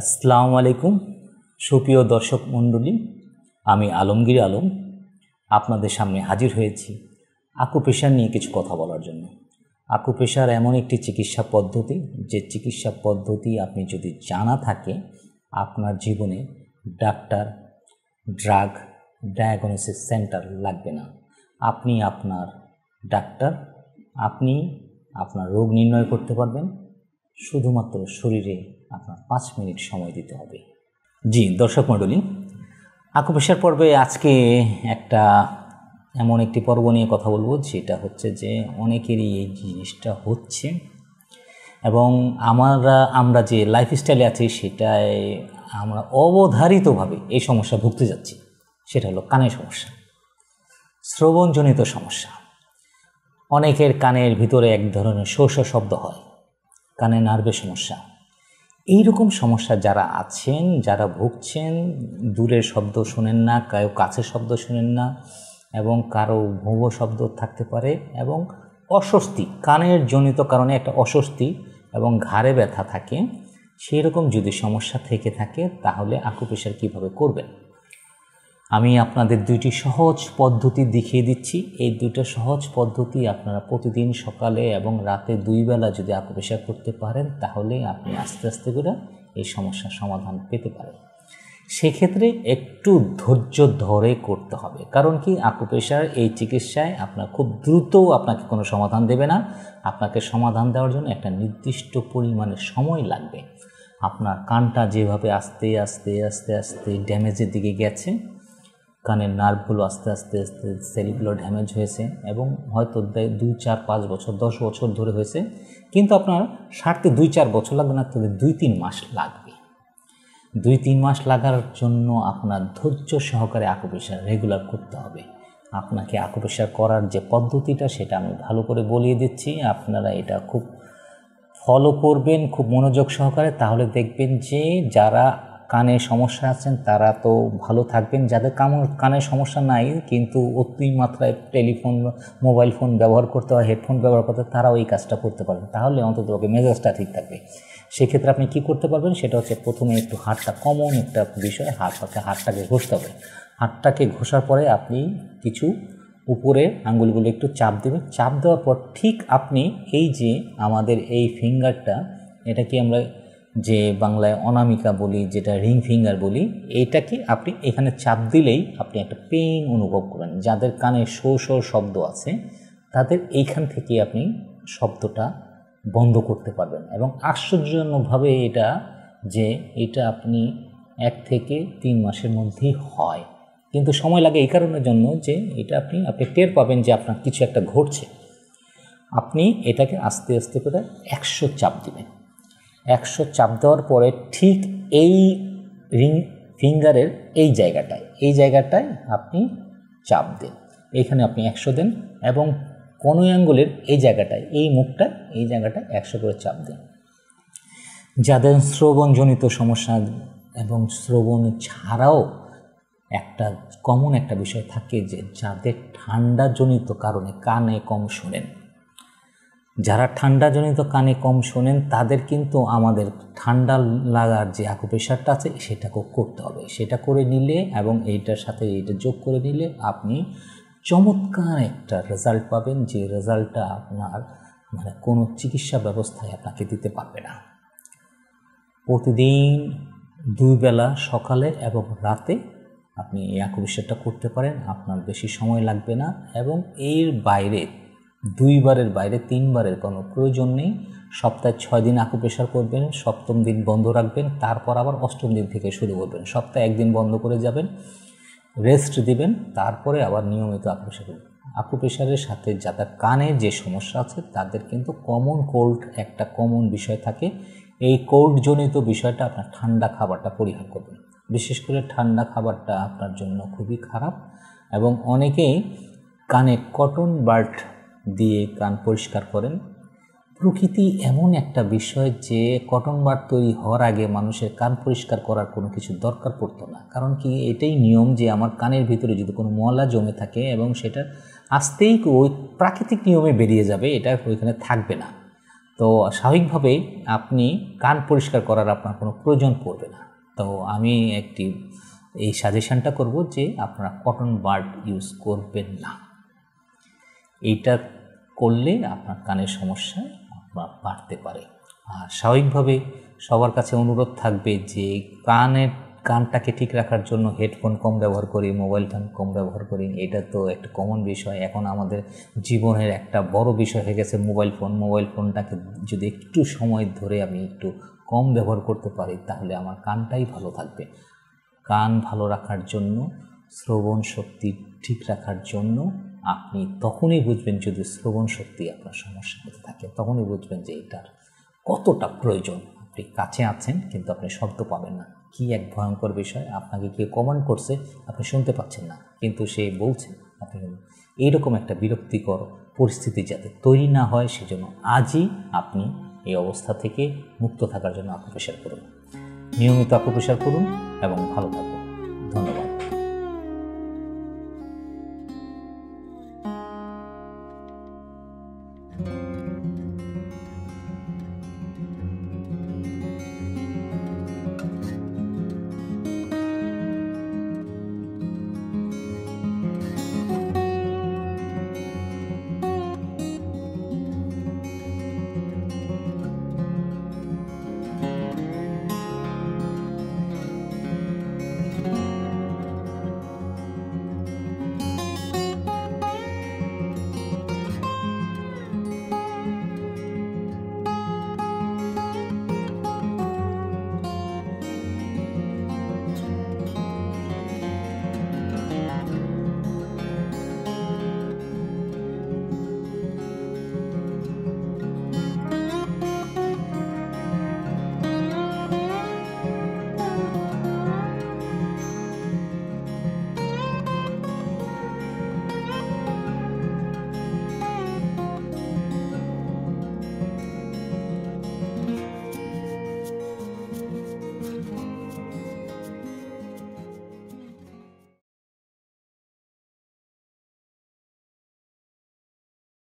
আসসালামু আলাইকুম, সুপ্রিয় দর্শক মণ্ডলী। আমি আলমগীর আলম। আপনাদের সামনে হাজির হয়েছি আকুপেশার নিয়ে কিছু কথা বলার জন্য। আকুপেশার এমন একটি চিকিৎসা পদ্ধতি, যে চিকিৎসা পদ্ধতি আপনি যদি জানা থাকে, আপনার জীবনে ডাক্তার, ড্রাগ ডায়াগনোসিস সেন্টার লাগবে না। আপনি আপনার ডাক্তার, আপনি আপনার রোগ নির্ণয় করতে পারবেন। শুধুমাত্র শরীরে আপনার পাঁচ মিনিট সময় দিতে হবে। জি, দর্শক মণ্ডলী, আকুপেশার পর্বে আজকে একটা এমন একটি পর্ব নিয়ে কথা বলব, যেটা হচ্ছে যে অনেকেরই এই জিনিসটা হচ্ছে এবং আমরা আমরা যে লাইফস্টাইলে আছি সেটায় আমরা অবধারিতভাবে এই সমস্যা ভুগতে যাচ্ছি। সেটা হলো কানের সমস্যা, শ্রবণজনিত সমস্যা। অনেকের কানের ভিতরে এক ধরনের শোষ শব্দ হয়, কানে নার্ভের সমস্যা এই রকম সমস্যা যারা আছেন, যারা ভুগছেন, দূরের শব্দ শোনেন না, কারও কাছের শব্দ শোনেন না, এবং কারও ভুব শব্দ থাকতে পারে, এবং অস্বস্তি, কানের জনিত কারণে একটা অস্বস্তি এবং ঘাড়ে ব্যথা থাকে সেই রকম যদি সমস্যা থেকে থাকে, তাহলে আকুপেশার কীভাবে করবেন? আমি আপনাদের দুইটি সহজ পদ্ধতি দেখিয়ে দিচ্ছি। এই দুইটা সহজ পদ্ধতি আপনারা প্রতিদিন সকালে এবং রাতে দুই বেলা যদি আকুপেশার করতে পারেন, তাহলে আপনি আস্তে আস্তে করে এই সমস্যার সমাধান পেতে পারেন। সেক্ষেত্রে একটু ধৈর্য ধরে করতে হবে। কারণ কি? আকুপেশার এই চিকিৎসায় আপনার খুব দ্রুত আপনাকে কোনো সমাধান দেবে না। আপনাকে সমাধান দেওয়ার জন্য একটা নির্দিষ্ট পরিমাণে সময় লাগবে। আপনার কানটা যেভাবে আস্তে আস্তে আস্তে আস্তে ড্যামেজের দিকে গেছে কানের নার্ভগুলো আস্তে আস্তে আস্তে সেলগুলো ড্যামেজ হয়েছে এবং হয়তো দুই, চার, পাঁচ বছর, দশ বছর ধরে হয়েছে। কিন্তু আপনার সারতে দুই, চার বছর লাগবে না, তবে দুই, তিন মাস লাগবে। দুই, তিন মাস লাগার জন্য আপনার ধৈর্য সহকারে আকুপেশার রেগুলার করতে হবে। আপনাকে আকুপেশার করার যে পদ্ধতিটা, সেটা আমি ভালো করে বলিয়ে দিচ্ছি। আপনারা এটা খুব ফলো করবেন, খুব মনোযোগ সহকারে। তাহলে দেখবেন যে যারা কানে সমস্যা আছেন, তারা তো ভালো থাকবেন। যাদের কানের সমস্যা নাই, কিন্তু অতি মাত্রায় টেলিফোন, মোবাইল ফোন ব্যবহার করতে হয়, হেডফোন ব্যবহার করতে তারাও এই কাজটা করতে পারবেন। তাহলে অন্তত মেজাজটা ঠিক থাকবে। সেক্ষেত্রে আপনি কি করতে পারবেন, সেটা হচ্ছে প্রথমে একটু হাতটা কমন একটা বিষয় হাতটাকে হাতটাকে ঘষতে হবে। হাতটাকে ঘষার পরে আপনি কিছু উপরে আঙ্গুলগুলো একটু চাপ দেবেন। চাপ দেওয়ার পর ঠিক আপনি এই যে আমাদের এই ফিঙ্গারটা এটাকে আমরা যে বাংলায় অনামিকা বলি, যেটা রিং ফিঙ্গার বলি এইটাকে আপনি এখানে চাপ দিলেই আপনি একটা পেইন অনুভব করেন। যাদের কানে শো শো শব্দ আছে, তাদের এইখান থেকে আপনি শব্দটা বন্ধ করতে পারবেন। এবং আশ্চর্যজনকভাবে এটা যে এটা আপনি এক থেকে তিন মাসের মধ্যেই হয়। কিন্তু সময় লাগে এই কারণের জন্য যে এটা আপনি আপনি টের পাবেন যে আপনার কিছু একটা ঘটছে। আপনি এটাকে আস্তে আস্তে করে একশো চাপ দিবেন। একশো চাপ দেওয়ার পরে ঠিক এই রিং, ফিঙ্গারের এই জায়গাটায় এই জায়গাটায় আপনি চাপ দেন। এইখানে আপনি একশো দেন এবং কোনো অ্যাঙ্গুলের এই জায়গাটায়, এই মুখটা, এই জায়গাটায় একশো করে চাপ দেন। যাদের শ্রবণজনিত সমস্যা এবং শ্রবণ ছাড়াও একটা কমন একটা বিষয় থাকে যে যাদের ঠান্ডাজনিত কারণে কানে কম শোনেন। যারা ঠান্ডাজনিত কানে কম শোনেন, তাদের কিন্তু আমাদের ঠান্ডা লাগার যে আকুপেশারটা আছে, সেটাকেও করতে হবে। সেটা করে নিলে এবং এইটার সাথে এইটা যোগ করে নিলে আপনি চমৎকার একটা রেজাল্ট পাবেন, যে রেজাল্টটা আপনার মানে কোনো চিকিৎসা ব্যবস্থায় আপনাকে দিতে পারবে না। প্রতিদিন দুই বেলা সকালে এবং রাতে আপনি এই আকুপেশারটা করতে পারেন, আপনার বেশি সময় লাগবে না এবং এর বাইরে দুইবারের বাইরে, তিনবারের কোনো প্রয়োজন নেই। সপ্তাহে ছয় দিন আকুপেশার করবেন, সপ্তম দিন বন্ধ রাখবেন, তারপর আবার অষ্টম দিন থেকে শুরু করবেন। সপ্তাহে একদিন বন্ধ করে যাবেন রেস্ট দিবেন, তারপরে আবার নিয়মিত আকুপেশার করবেন। আকুপেশারের সাথে যাদের কানে যে সমস্যা আছে, তাদের কিন্তু কমন কোল্ড একটা কমন বিষয় থাকে। এই কোল্ডজনিত বিষয়টা আপনার ঠান্ডা খাবারটা পরিহার করবেন। বিশেষ করে ঠান্ডা খাবারটা আপনার জন্য খুবই খারাপ। এবং অনেকেই কানে কটন বার্ড দিয়ে কান পরিষ্কার করেন। প্রকৃতি এমন একটা বিষয় যে কটন বার তৈরি হওয়ার আগে মানুষের কান পরিষ্কার করার কোনো কিছু দরকার পড়তো না। কারণ কি, এটাই নিয়ম যে আমার কানের ভিতরে যদি কোনো ময়লা জমে থাকে এবং সেটা আসতেই ওই প্রাকৃতিক নিয়মে বেরিয়ে যাবে, এটা ওইখানে থাকবে না। তো স্বাভাবিকভাবেই আপনি কান পরিষ্কার করার আপনার কোনো প্রয়োজন পড়বে না। তো আমি একটি এই সাজেশনটা করব যে আপনারা কটন বার্ড ইউজ করবেন না। এইটা করলে আপনার কানের সমস্যা বাড়তে পারে। আর স্বাভাবিকভাবে সবার কাছে অনুরোধ থাকবে যে কানের, কানটাকে ঠিক রাখার জন্য হেডফোন কম ব্যবহার করি, মোবাইল ফোন কম ব্যবহার করি। এটা তো একটা কমন বিষয়। এখন আমাদের জীবনের একটা বড় বিষয় হয়ে গেছে মোবাইল ফোন। মোবাইল ফোনটাকে যদি একটু সময় ধরে আমি একটু কম ব্যবহার করতে পারি, তাহলে আমার কানটাই ভালো থাকবে। কান ভালো রাখার জন্য, শ্রবণ শক্তি ঠিক রাখার জন্য আপনি তখনই বুঝবেন যদি শ্রবণ শক্তি আপনার সমস্যা হতে থাকে, তখনই বুঝবেন যে এটার কতটা প্রয়োজন। আপনি কাছে আছেন কিন্তু আপনি শব্দ পাবেন না। কি এক ভয়ঙ্কর বিষয়, আপনাকে কেউ কমান্ড করছে, আপনি শুনতে পাচ্ছেন না। কিন্তু সে বলছে, আপনি এইরকম একটা বিরক্তিকর পরিস্থিতি যাতে তৈরি না হয়, সেজন্য আজই আপনি এই অবস্থা থেকে মুক্ত থাকার জন্য আকুপ্রেশার করুন। নিয়মিত আকুপ্রেশার করুন এবং ভালো থাকুন। ধন্যবাদ।